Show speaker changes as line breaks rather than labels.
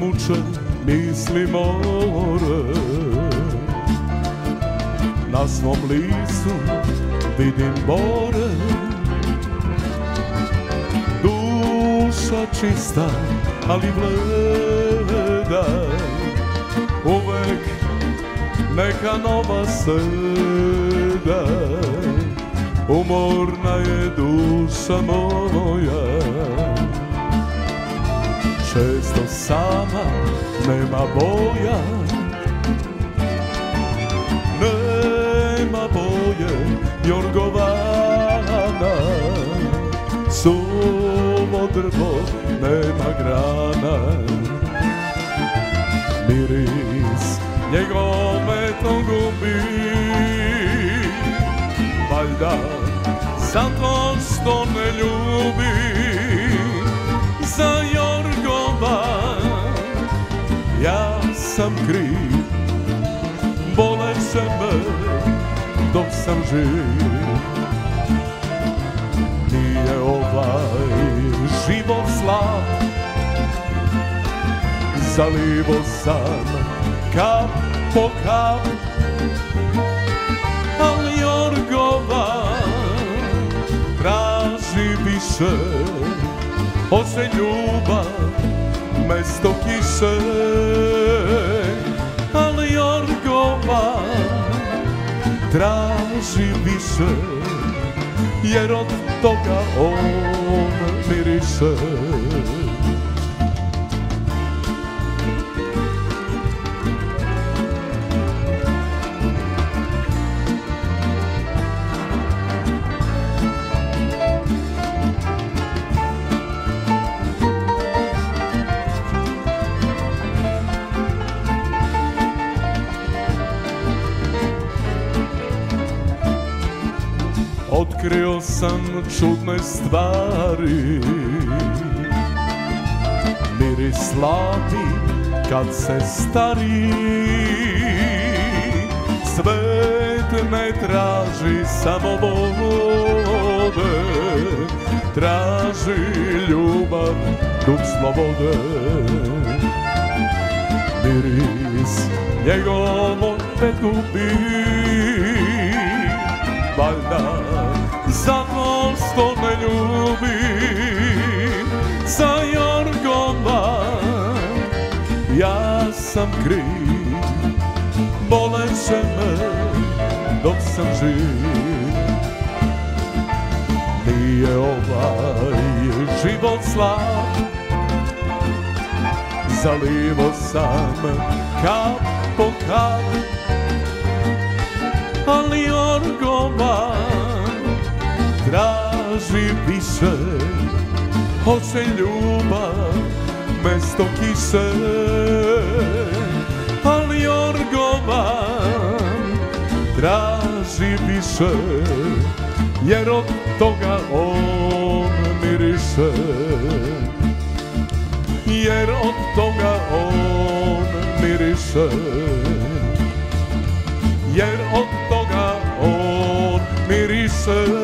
vuče misli more Na svom licu vidim bore. Duša čista, ali bleda Uvek neka nova seda Umorna je duša moja Često sama nema boja. Nema boje jorgovana. Suvo drvo nema grana. Miris njegov metom gubi. Valjda zato što ne ljubi sam živ. Nije ovaj život slab. Zalivo sam kap po kap. Al Jorgova traži više. Ose ljubav mesto kiše traži više Jer od toga on miriše Otkrio sam čudne stvari. Miris slabi kad se stari. Svet ne traži samo vode. Traži ljubav, duh slobode. Miris njegov opet gubi Valjda ja sam kriv. Boleće me dok sam živ. Nije ovaj život slab. Zalivo sam kap po kap. Ali Jorgova traži više Hoće ljubav mesto kiše Ali Jorgova traži više Jer od toga on miriše. Jer od toga on miriše. Jer od toga on miriše